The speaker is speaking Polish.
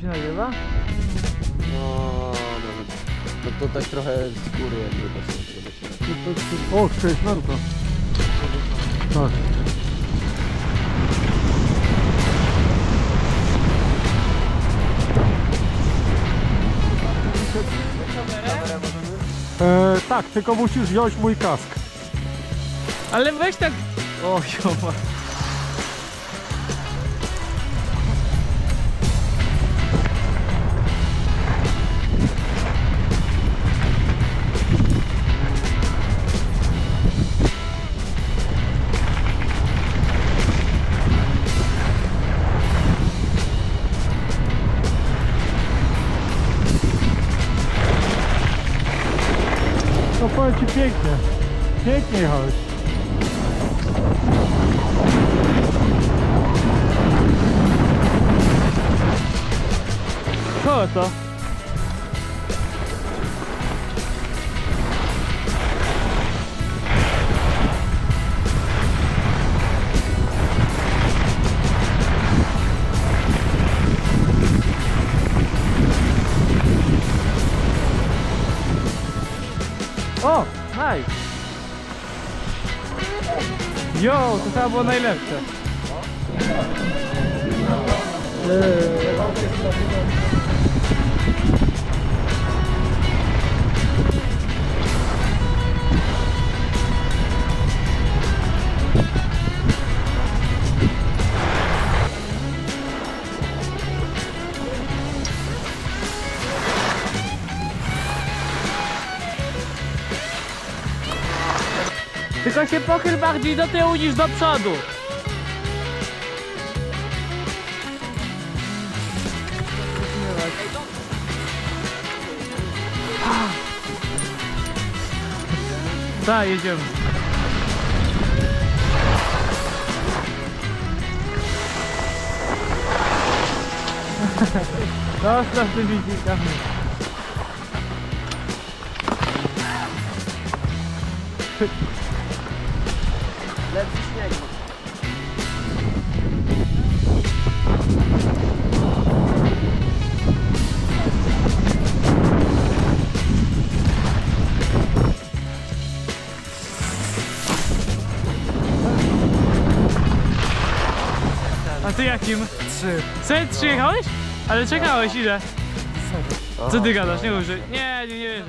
To się nagrywa? No. No to tak trochę skóry jakby pasuje do tego. O, cześć, narka. Tak. E, tak, tylko musisz wziąć mój kask. Ale weź tak... O, joma. No powiem ci pięknie. Pięknie jechałeś. Co to? O, nice. Jo, to chyba było najlepsze. Tylko się pochyl bardziej do tyłu niż do przodu. Tak, jedziemy. Zostaw tym widzikami. Lepszy śnieg. A ty jakim? Trzy. Ty trzy jechałeś? Ale czekałeś ile? Co ty gadasz? Nie że... Nie, nie, nie.